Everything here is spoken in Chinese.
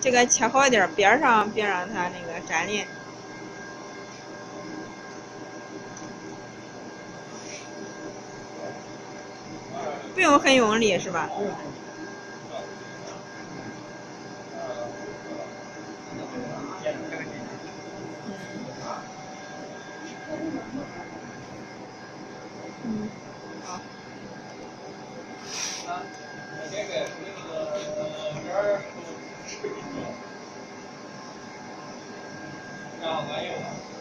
这个切好点，边上别让它那个粘连。不用很用力是吧？嗯，好。没有。